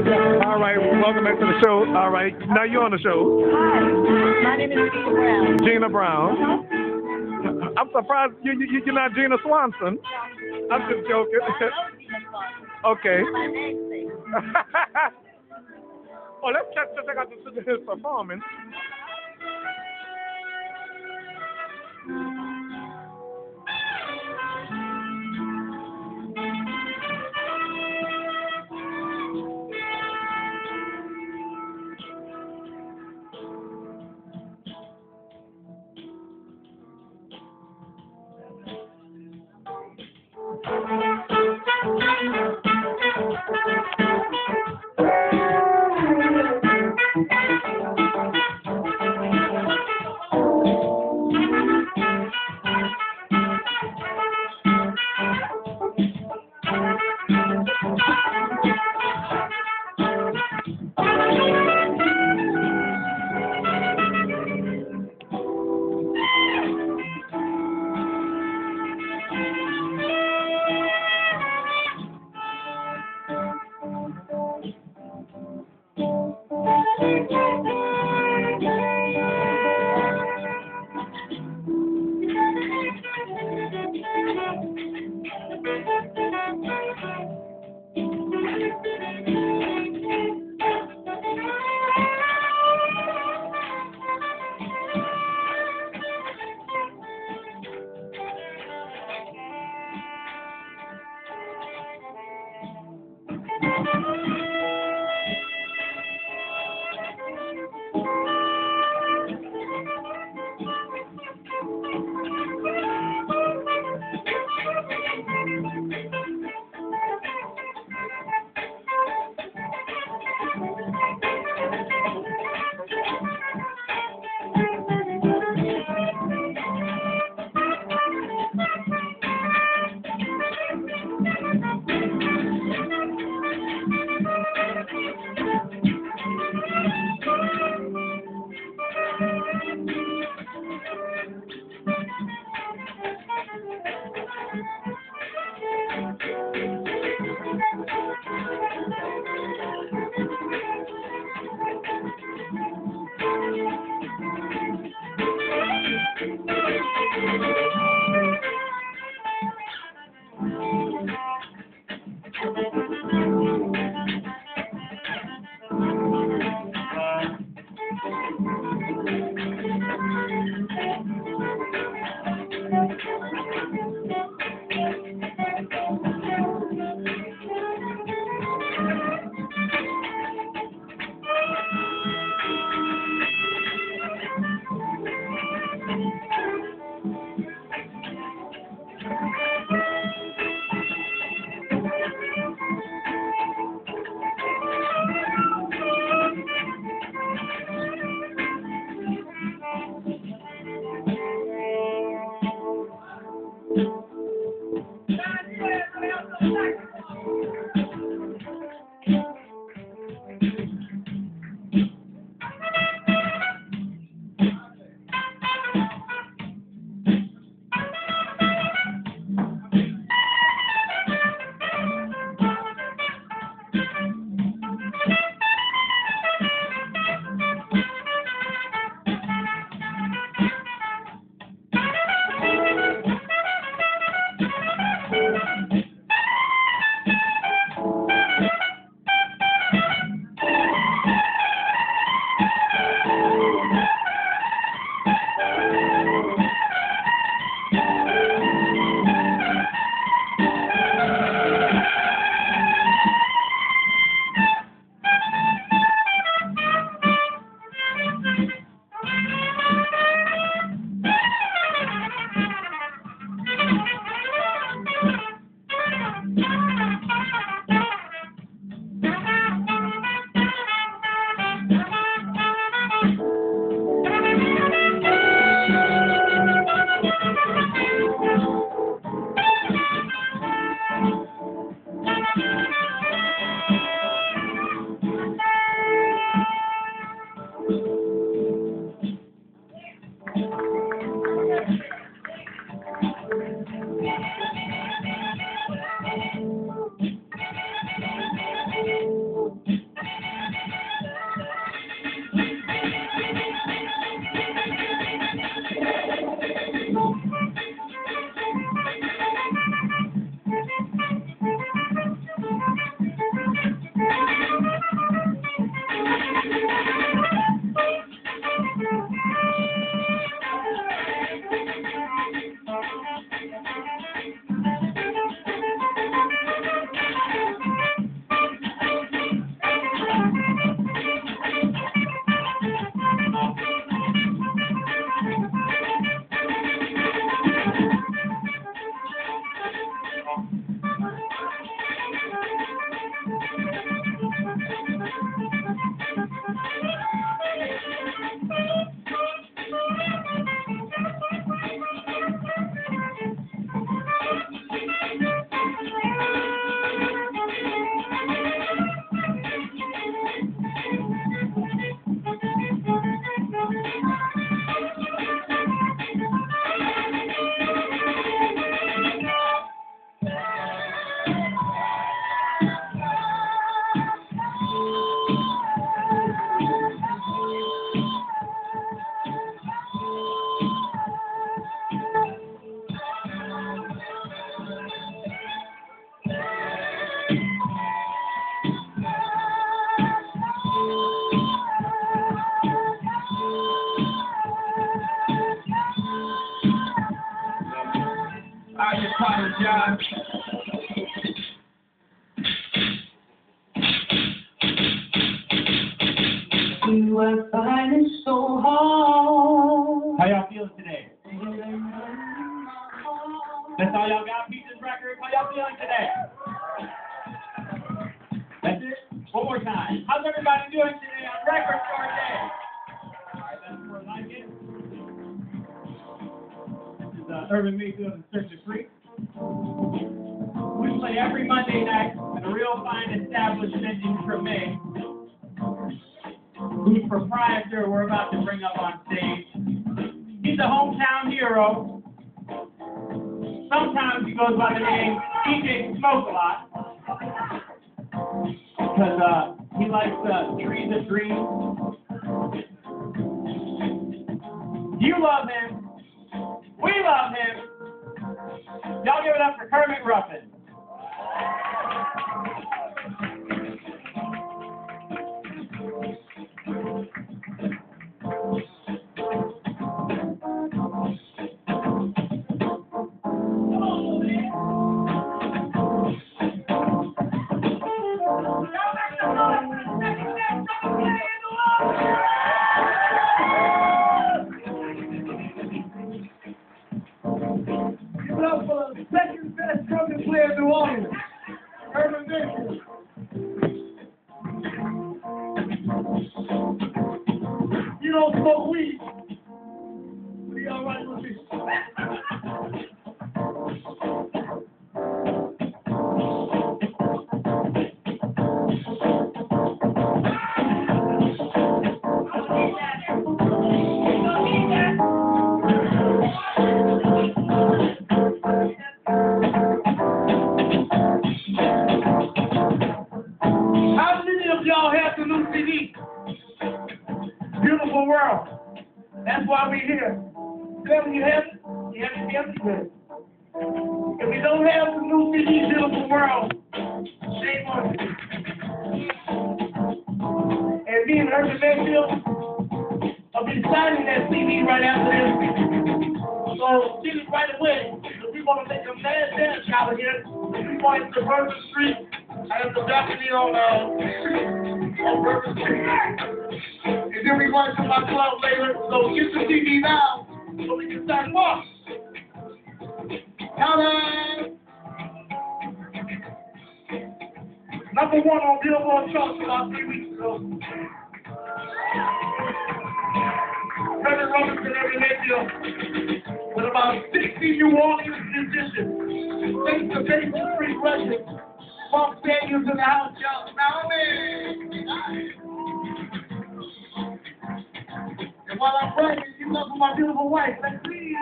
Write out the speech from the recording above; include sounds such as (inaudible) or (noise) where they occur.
All right, welcome back to the show. All right, now you're on the show. Hi, my name is Gina Brown. Gina Brown. Uh-huh. I'm surprised you, you, you're not Gina Swanson. I'm just joking. okay. (laughs) oh, let's check, check out this, his performance. Uh-huh. Guys. You are finding so hard. How y'all feeling today? That's all y'all got, Peaches Records? How y'all feeling today? That's it? One more time. How's everybody doing today on Record Store Day? Alright, that's more like it. This is uh, Irvin Mayfield and Search of Freak. We play every Monday night at a real fine establishment in Treme, whose proprietor we're about to bring up on stage. He's a hometown hero. Sometimes he goes by the name DJ Smoke a lot. Because uh, he likes uh, trees of dreams. You love him. We love him. Y'all give it up for Kermit Ruffin. That's why we're here. Whether you have you have it yesterday. If we don't have the new CD, Beautiful World, shame on you. And me and Irvin Mayfield will be signing that CD right after this. So get it right away. If we want to make a mad dance out of here, we going to Bourbon Street. I have the balcony on uh on Bourbon Street. And then we going to my club later. So get the CD now so we can start more. Hello. Number one on Billboard charts about three weeks ago. Kevin Robinson every Mayfield with about 60 New Orleans musicians. Face to face with free records. Mark Daniels in the house, y'all. Now, man. And while you love my beautiful wife. Let's see.